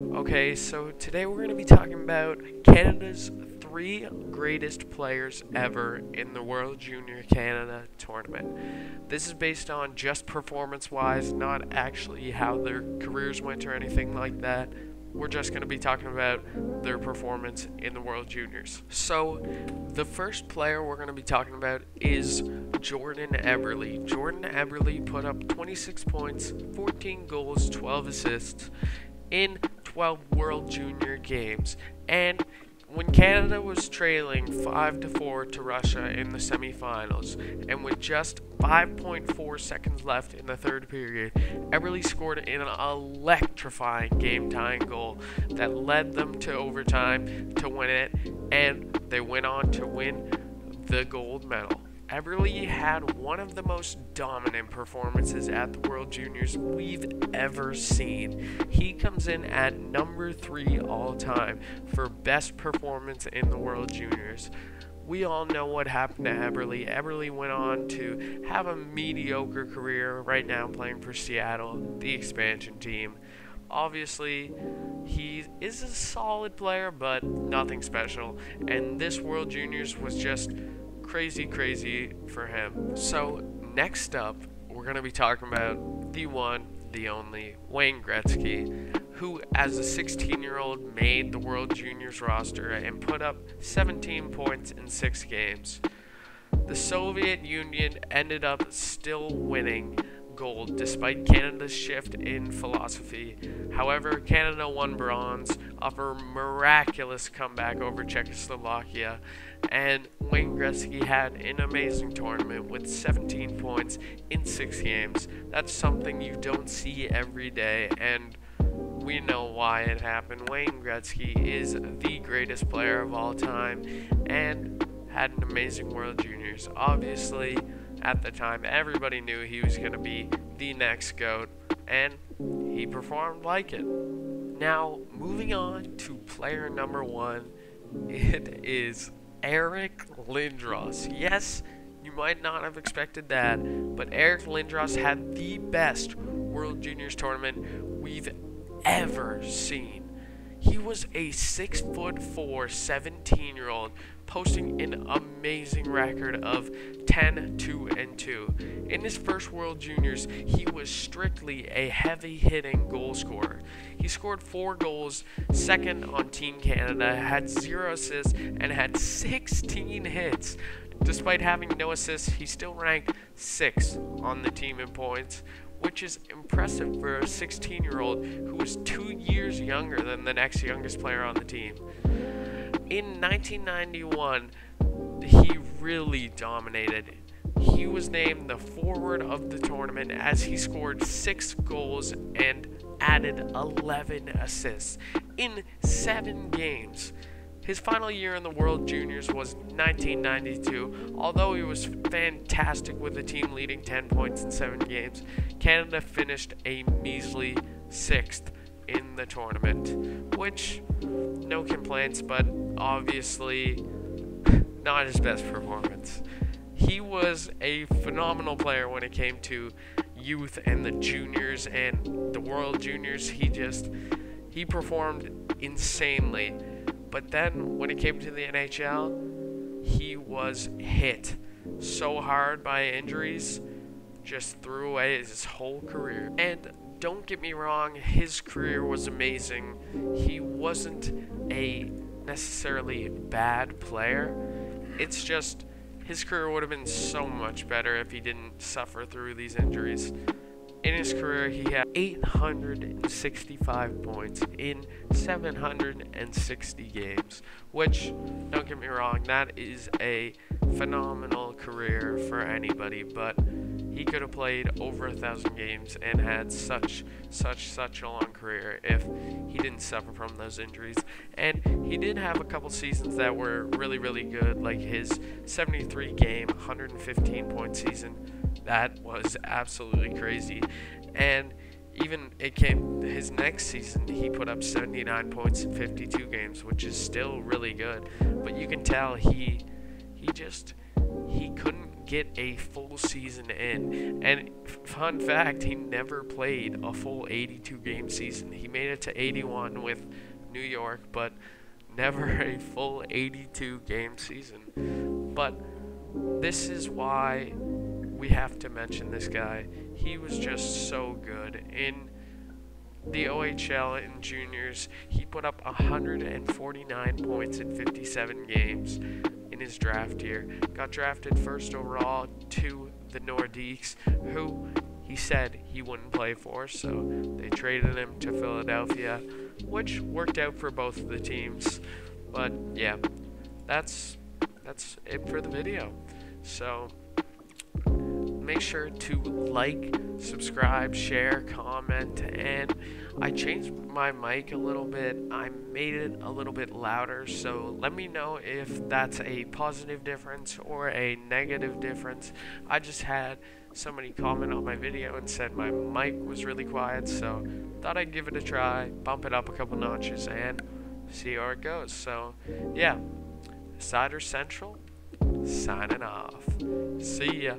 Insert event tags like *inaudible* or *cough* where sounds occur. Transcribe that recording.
Okay, so today we're going to be talking about Canada's three greatest players ever in the World Junior Canada Tournament. This is based on just performance wise, not actually how their careers went or anything like that. We're just going to be talking about their performance in the World Juniors. So, the first player we're going to be talking about is Jordan Eberle. Jordan Eberle put up 26 points, 14 goals, 12 assists in 12 World Junior Games. And when Canada was trailing 5 to 4 to Russia in the semifinals, and with just 5.4 seconds left in the third period, Eberle scored an electrifying game tying goal that led them to overtime to win it, and they went on to win the gold medal. Eberle had one of the most dominant performances at the World Juniors we've ever seen. He comes in at number three all time for best performance in the World Juniors. We all know what happened to Eberle. Eberle went on to have a mediocre career right now playing for Seattle, the expansion team. Obviously, he is a solid player, but nothing special. And this World Juniors was just crazy, crazy for him. So, next up, we're going to be talking about the one, the only, Wayne Gretzky, who, as a 16 year old, made the World Juniors roster and put up 17 points in six games. The Soviet Union ended up still winning gold despite Canada's shift in philosophy. However, Canada won bronze off a miraculous comeback over Czechoslovakia, and Wayne Gretzky had an amazing tournament with 17 points in six games. That's something you don't see every day, and we know why it happened. Wayne Gretzky is the greatest player of all time and had an amazing World Juniors. Obviously, at the time, everybody knew he was going to be the next GOAT, and he performed like it. Now, moving on to player number one, it is Eric Lindros. Yes, you might not have expected that, but Eric Lindros had the best World Juniors tournament we've ever seen. He was a six foot four, 17 year old, posting an amazing record of 10, 2, and 2. In his first World Juniors, he was strictly a heavy hitting goal scorer. He scored four goals, second on Team Canada, had zero assists, and had 16 hits. Despite having no assists, he still ranked sixth on the team in points, which is impressive for a 16 year old who was two years younger than the next youngest player on the team. In 1991, he really dominated. He was named the forward of the tournament as he scored six goals and added 11 assists in seven games. His final year in the World Juniors was 1992. Although he was fantastic with the team leading 10 points in 7 games, Canada finished a measly 6th in the tournament, which no complaints, but obviously *laughs* not his best performance. He was a phenomenal player when it came to youth and the juniors and the World Juniors. He just he performed insanely. But then when it came to the NHL, he was hit so hard by injuries, just threw away his whole career. And don't get me wrong, his career was amazing. He wasn't a necessarily bad player. It's just his career would have been so much better if he didn't suffer through these injuries. In his career, he had 865 points in 760 games, which, don't get me wrong, that is a phenomenal career for anybody, but he could have played over a thousand games and had such, such, such a long career if he didn't suffer from those injuries. And he did have a couple seasons that were really, really good, like his 73 game, 115 point season that was absolutely crazy. And even it came his next season, he put up 79 points in 52 games, which is still really good. But you can tell he he just he couldn't get a full season in. And fun fact, he never played a full 82 game season. He made it to 81 with New York, but never *laughs* a full 82 game season. But this is why we have to mention this guy. He was just so good. In the OHL in juniors, he put up 149 points in 57 games in his draft year. Got drafted first overall to the Nordiques, who he said he wouldn't play for, so they traded him to Philadelphia, which worked out for both of the teams. But yeah, that's that's it for the video. So make sure to like, subscribe, share, comment, and I changed my mic a little bit. I made it a little bit louder, so let me know if that's a positive difference or a negative difference. I just had somebody comment on my video and said my mic was really quiet, so thought I'd give it a try, bump it up a couple notches, and see how it goes. So, yeah, Seider Central signing off. See ya.